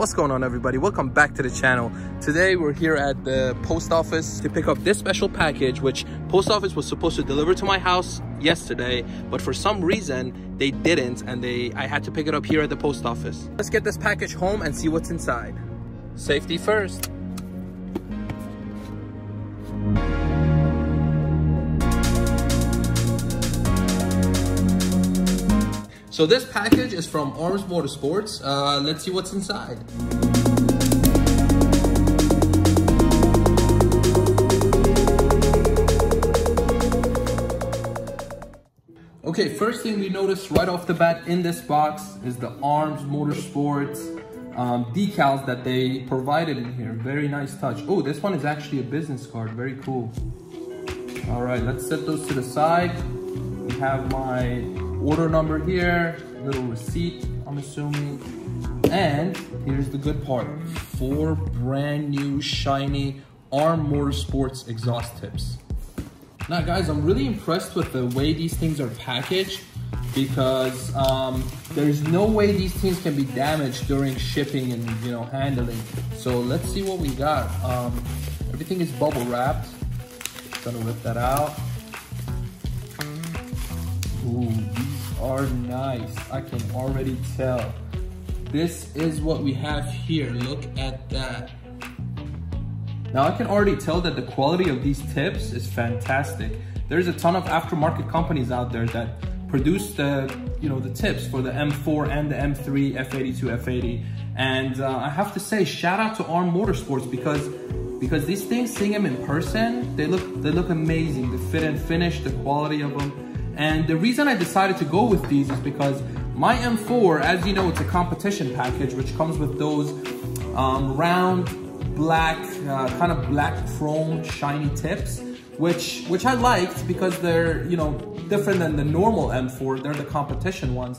What's going on everybody? Welcome back to the channel. Today we're here at the post office to pick up this special package which post office was supposed to deliver to my house yesterday but for some reason they didn't and they I had to pick it up here at the post office. Let's get this package home and see what's inside. Safety first. So this package is from Arms Motorsports. Uh, let's see what's inside. Okay, first thing we notice right off the bat in this box is the Arms Motorsports um, decals that they provided in here. Very nice touch. Oh, this one is actually a business card. Very cool. All right, let's set those to the side. We have my order number here, little receipt, I'm assuming. And here's the good part, four brand new shiny ARM Motorsports exhaust tips. Now guys, I'm really impressed with the way these things are packaged because um, there's no way these things can be damaged during shipping and you know handling. So let's see what we got. Um, everything is bubble wrapped. Gonna rip that out. Ooh, these are nice. I can already tell. This is what we have here. Look at that. Now I can already tell that the quality of these tips is fantastic. There's a ton of aftermarket companies out there that produce the, you know, the tips for the M4 and the M3, F82, F80. And uh, I have to say, shout out to ARM Motorsports because because these things, seeing them in person, they look they look amazing. The fit and finish, the quality of them. And the reason I decided to go with these is because my M4, as you know, it's a competition package, which comes with those um, round, black, uh, kind of black chrome shiny tips, which, which I liked because they're, you know, different than the normal M4. They're the competition ones.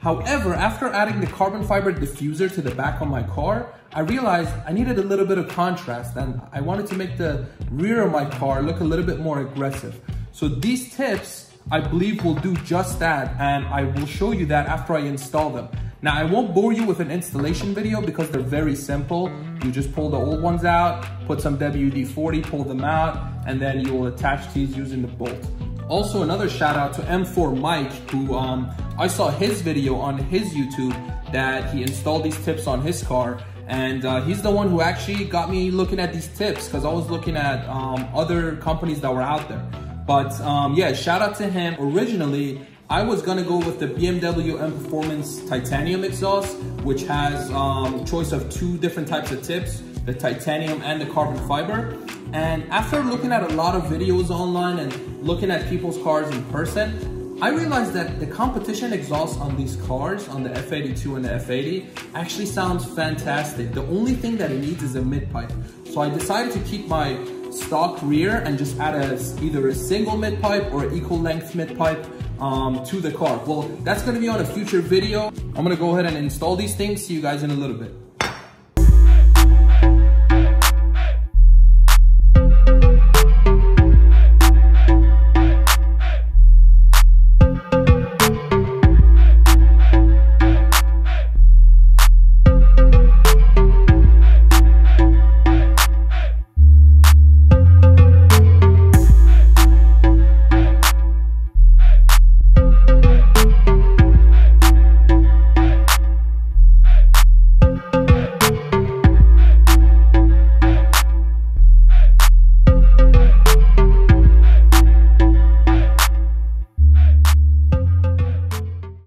However, after adding the carbon fiber diffuser to the back of my car, I realized I needed a little bit of contrast and I wanted to make the rear of my car look a little bit more aggressive. So these tips I believe will do just that and I will show you that after I install them. Now I won't bore you with an installation video because they're very simple. You just pull the old ones out, put some WD-40, pull them out, and then you will attach these using the bolt. Also another shout out to M4 Mike who um, I saw his video on his YouTube that he installed these tips on his car and uh, he's the one who actually got me looking at these tips because I was looking at um, other companies that were out there. But um, yeah, shout out to him. Originally, I was gonna go with the BMW M Performance titanium exhaust, which has um, choice of two different types of tips, the titanium and the carbon fiber. And after looking at a lot of videos online and looking at people's cars in person, I realized that the competition exhaust on these cars, on the F82 and the F80, actually sounds fantastic. The only thing that it needs is a mid-pipe. So I decided to keep my stock rear and just add a, either a single mid pipe or equal length mid pipe um, to the car. Well, that's gonna be on a future video. I'm gonna go ahead and install these things. See you guys in a little bit.